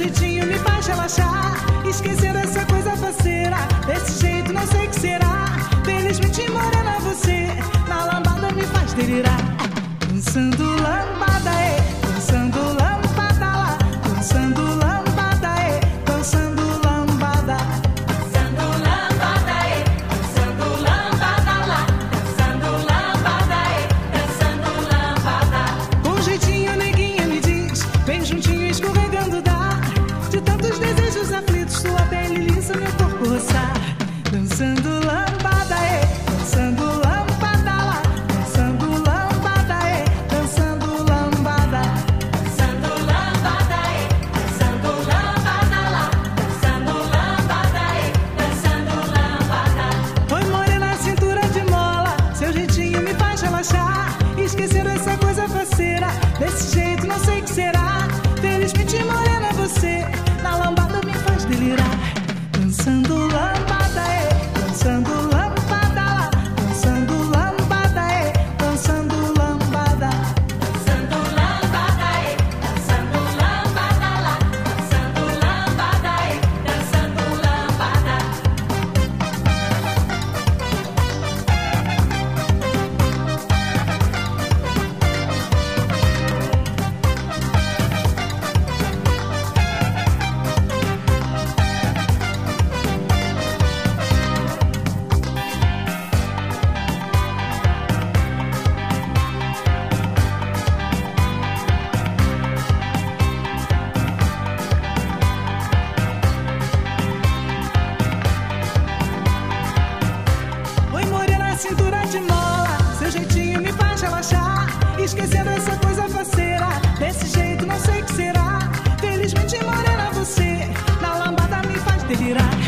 jeitinho me faz relaxar. Esquecer essa coisa faceira, desse jeito não sei o que será. Felizmente morena você, na lambada me faz delirar. Dançando Quiero esa мира.